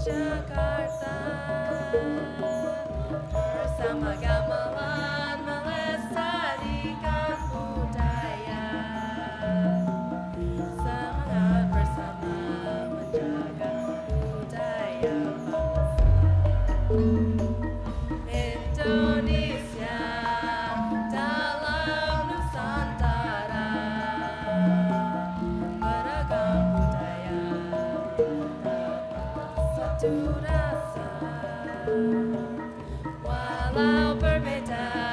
Jakarta bersama Gamal. While I burn me down.